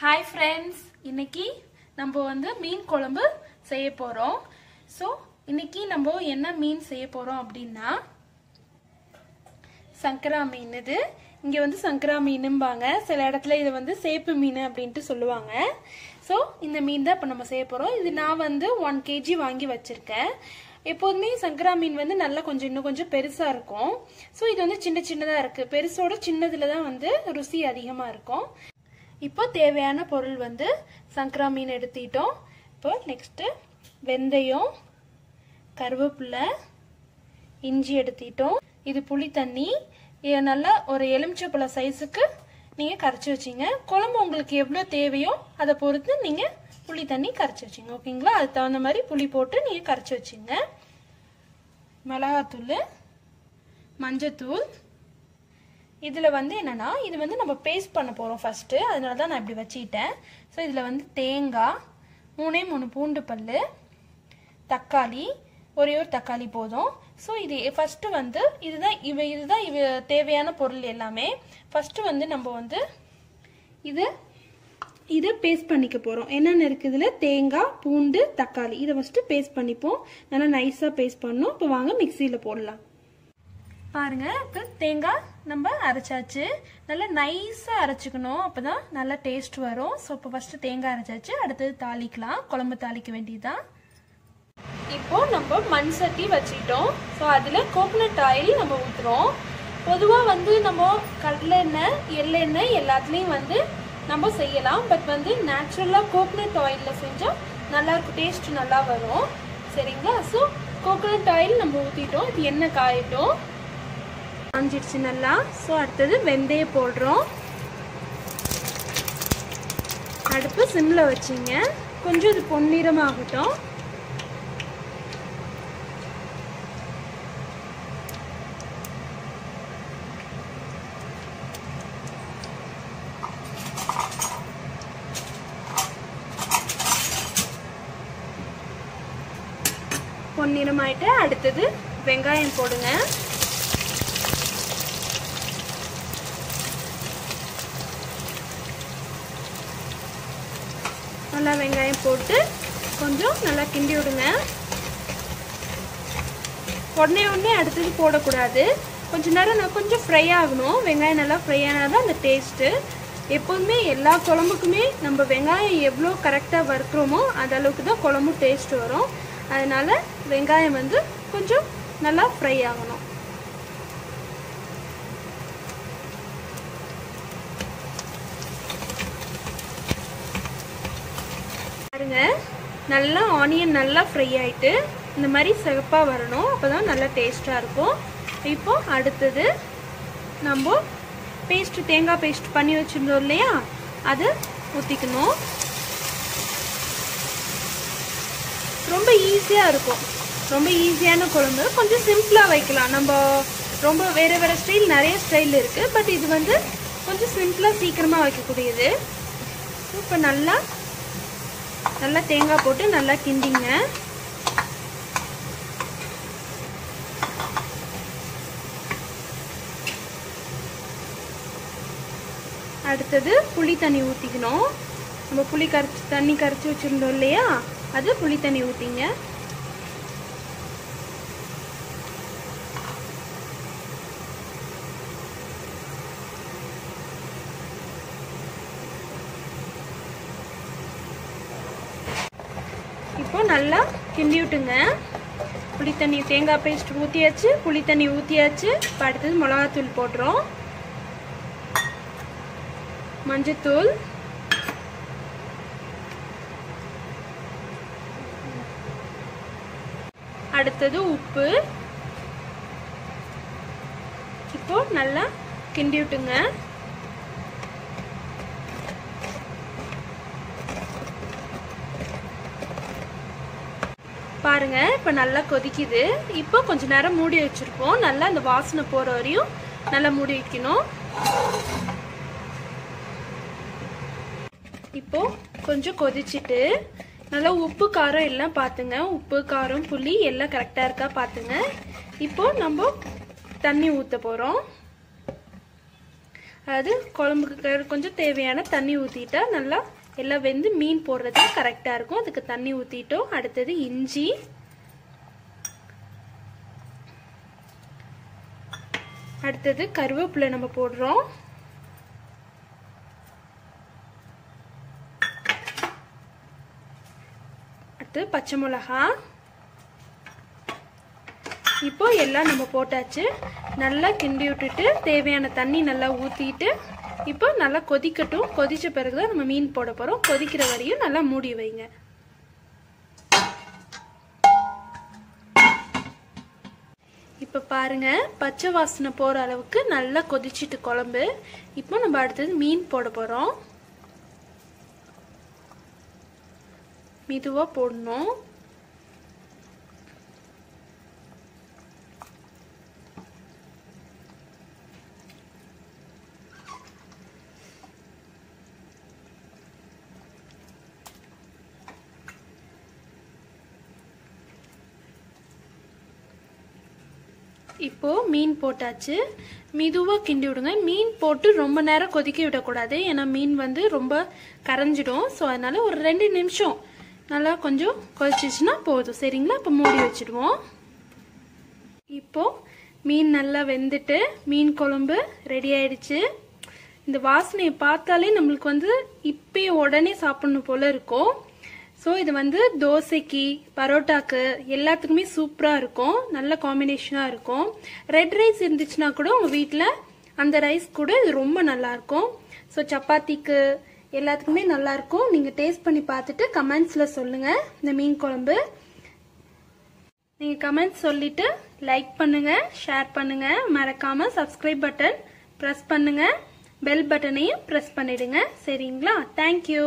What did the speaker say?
Hi friends இன்னைக்கு நம்ம வந்து மீன் குழம்பு செய்ய போகிறோம் ஸோ இன்னைக்கு நம்ம என்ன மீன் செய்ய போகிறோம் அப்படின்னா சங்கரா மீன் இது. இங்கே வந்து சங்கரா மீனும்பாங்க. சில இடத்துல இது வந்து சேப்பு மீன் அப்படின்ட்டு சொல்லுவாங்க. ஸோ இந்த மீன் தான் இப்போ நம்ம செய்ய போகிறோம் இது நான் வந்து ஒன் கேஜி வாங்கி வச்சுருக்கேன். எப்போதுமே சங்கரா மீன் வந்து நல்லா கொஞ்சம் இன்னும் கொஞ்சம் பெருசாக இருக்கும். ஸோ இது வந்து சின்ன சின்னதாக இருக்குது பெருசோட சின்னதில் தான் வந்து ருசி அதிகமாக இருக்கும். இப்போ தேவையான பொருள் வந்து சங்கரா மீன் எடுத்துக்கிட்டோம். இப்போ நெக்ஸ்ட்டு வெந்தயம் கருவேப்பிலை இஞ்சி எடுத்துக்கிட்டோம். இது புளி தண்ணி. இது நல்லா ஒரு எலுமிச்சப்பழ சைஸுக்கு நீங்கள் கரைச்சி வச்சிங்க. குழம்பு உங்களுக்கு எவ்வளோ தேவையோ அதை பொறுத்து நீங்கள் புளி தண்ணி கரைச்சி வச்சிங்க. ஓகேங்களா அதுக்கு தகுந்த மாதிரி புளி போட்டு நீங்கள் கரைச்சி வச்சிங்க. மிளகாத்தூள் மஞ்சத்தூள் இதில் வந்து என்னென்னா இது வந்து நம்ம பேஸ்ட் பண்ண போகிறோம் ஃபஸ்ட்டு அதனால தான் நான் இப்படி வச்சுக்கிட்டேன். ஸோ இதில் வந்து தேங்காய் மூணே மூணு பூண்டு பல் தக்காளி ஒரே ஒரு தக்காளி போதும். ஸோ இது ஃபஸ்ட்டு வந்து இதுதான் இவ இதுதான் இவ தேவையான பொருள் எல்லாமே. ஃபஸ்ட்டு வந்து நம்ம வந்து இது இதை பேஸ்ட் பண்ணிக்க போகிறோம் என்னென்ன இருக்குது இதில்? தேங்காய் பூண்டு தக்காளி. இதை ஃபஸ்ட்டு பேஸ்ட் பண்ணிப்போம். நல்லா நைஸாக பேஸ்ட் பண்ணோம். இப்போ வாங்க மிக்சியில் போடலாம். பாருங்க தேங்காய் நம்ம அரைச்சாச்சு. நல்லா நைஸாக அரைச்சிக்கணும். அப்போ தான் நல்லா டேஸ்ட் வரும். ஸோ இப்போ ஃபஸ்ட்டு தேங்காய் அரைச்சாச்சு. அடுத்தது தாளிக்கலாம். குழம்பு தாளிக்க வேண்டியதுதான். இப்போ நம்ம மண் சட்டி வச்சுக்கிட்டோம் ஸோ அதில் கோகனட் ஆயில் நம்ம ஊற்றுறோம் பொதுவாக வந்து நம்ம கடலெண்ணெய் எள்ளெண்ணெய் எல்லாத்துலேயும் வந்து நம்ம செய்யலாம். பட் வந்து நேச்சுரலாக கோகனட் ஆயிலில் செஞ்சால் நல்லாயிருக்கும் டேஸ்ட் நல்லா வரும். சரிங்களா? ஸோ கோகனட் ஆயில் நம்ம ஊற்றிட்டோம் இது எண்ணெய் காயிட்டோம். காஞ்சிடுச்சு நல்லா ஸோ அடுத்தது வெந்தயம் போடுறோம். அடுப்பு சிம்மில் வச்சிங்க. கொஞ்சம் இது பொன்னிறமாகட்டும். பொன்னிறமாயிட்டு அடுத்தது வெங்காயம் போடுங்க. நல்லா வெங்காயம் போட்டு கொஞ்சம் நல்லா கிண்டி விடுங்க. உடனே உடனே அடுத்தது போடக்கூடாது. கொஞ்சம் நேரம் நான் கொஞ்சம் ஃப்ரை ஆகணும். வெங்காயம் நல்லா ஃப்ரை ஆனால் தான் அந்த டேஸ்ட்டு எப்போதுமே எல்லா குழம்புக்குமே நம்ம வெங்காயம் எவ்வளோ கரெக்டாக வறுக்கிறோமோ அந்த அளவுக்கு தான் குழம்பு டேஸ்ட் வரும். அதனால் வெங்காயம் வந்து கொஞ்சம் நல்லா ஃப்ரை ஆகணும். பாருங்க. நல்லா ஆனியன் நல்லா ஃப்ரை ஆகிட்டு இந்த மாதிரி சிகப்பாக வரணும். அப்போ தான் நல்லா டேஸ்ட்டாக இருக்கும். இப்போ அடுத்தது நம்ம பேஸ்ட்டு தேங்காய் பேஸ்ட் பண்ணி வச்சுருந்தோம் இல்லையா? அது ஊற்றிக்கணும் ரொம்ப ஈஸியாக இருக்கும். ரொம்ப ஈஸியான குழம்பு. கொஞ்சம் சிம்பிளாக வைக்கலாம். நம்ம ரொம்ப வேறு வேறு ஸ்டைல் நிறைய ஸ்டைல் இருக்குது பட் இது வந்து கொஞ்சம் சிம்பிளாக சீக்கிரமாக வைக்கக்கூடியது. இப்போ நல்லா நல்லா தேங்காய் போட்டு நல்லா கிண்டிங்க. அடுத்தது புளி தண்ணி ஊற்றிக்கணும் நம்ம புளி கரைச்சி தண்ணி கரைச்சி வச்சுருந்தோம் இல்லையா? அது புளி தண்ணி ஊற்றிங்க இப்போ நல்லா கிண்டி விட்டுங்க. புளி தண்ணி தேங்காய் பேஸ்ட் ஊற்றியாச்சு புளி தண்ணி ஊற்றியாச்சு இப்போ அடுத்தது மிளகாத்தூள் போடுறோம் மஞ்சத்தூள். அடுத்தது உப்பு. இப்போ நல்லா கிண்டி விட்டுங்க. பாருங்க இப்போ நல்லா கொதிக்குது. இப்போ கொஞ்ச நேரம் மூடி வச்சிருப்போம். நல்லா அந்த வாசனை போற வரையும் நல்லா மூடி வைக்கணும். இப்போ கொஞ்சம் கொதிச்சுட்டு நல்லா உப்பு காரம் எல்லாம் பார்த்துங்க உப்பு காரம் புளி எல்லாம் கரெக்டாக இருக்கா பார்த்துங்க இப்போ நம்ம தண்ணி ஊற்ற போகிறோம் அதாவது குழம்புக்கு கொஞ்சம் தேவையான தண்ணி ஊற்றிட்டா நல்லா எல்லாம் வெந்து மீன் போடுறதுக்கு கரெக்டாக இருக்கும். அதுக்கு தண்ணி ஊற்றிட்டோம் அடுத்தது இஞ்சி. அடுத்தது கருவேப்பிலை நம்ம போடுறோம். அடுத்து பச்சை மிளகா. இப்போ எல்லாம் நம்ம போட்டாச்சு. நல்லா கிண்டி விட்டுட்டு தேவையான தண்ணி நல்லா ஊற்றிட்டு இப்போ நல்லா கொதிக்கட்டும். கொதிச்ச பிறகு தான் நம்ம மீன் போட போகிறோம் கொதிக்கிற வரையும் நல்லா மூடி வைங்க. இப்போ பாருங்க பச்சை வாசனை போகிற அளவுக்கு நல்லா கொதிச்சிட்டு குழம்பு. இப்போ நம்ம அடுத்தது மீன் போட போகிறோம் மெதுவாக போடணும். இப்போது மீன் போட்டாச்சு. மெதுவாக கிண்டி விடுங்க. மீன் போட்டு ரொம்ப நேரம் கொதிக்க விடக்கூடாது. ஏன்னா மீன் வந்து ரொம்ப கரைஞ்சிடும். ஸோ அதனால ஒரு ரெண்டு நிமிஷம் நல்லா கொஞ்சம் கொதிச்சிச்சுன்னா போதும். சரிங்களா? இப்போ மூடி வச்சுடுவோம். இப்போது மீன் நல்லா வெந்துட்டு மீன் குழம்பு ரெடி ஆயிடுச்சு. இந்த வாசனையை பார்த்தாலே நம்மளுக்கு வந்து இப்பயே உடனே சாப்பிடணும் போல இருக்கும். ஸோ இது வந்து தோசைக்கு பரோட்டாக்கு எல்லாத்துக்குமே சூப்பராக இருக்கும். நல்ல காம்பினேஷனாக இருக்கும். ரெட் ரைஸ் இருந்துச்சுன்னா கூட உங்கள் வீட்டில் அந்த ரைஸ் கூட இது ரொம்ப நல்லாயிருக்கும் ஸோ சப்பாத்திக்கு எல்லாத்துக்குமே நல்லாயிருக்கும் நீங்கள் டேஸ்ட் பண்ணி பார்த்துட்டு கமெண்ட்ஸில் சொல்லுங்கள் இந்த மீன் குழம்பு. நீங்கள் கமெண்ட்ஸ் சொல்லிவிட்டு லைக் பண்ணுங்கள் ஷேர் பண்ணுங்கள் மறக்காமல் சப்ஸ்கிரைப் பட்டன் ப்ரெஸ் பண்ணுங்கள் பெல் பட்டனையும் ப்ரெஸ் பண்ணிடுங்க. சரிங்களா? Thank you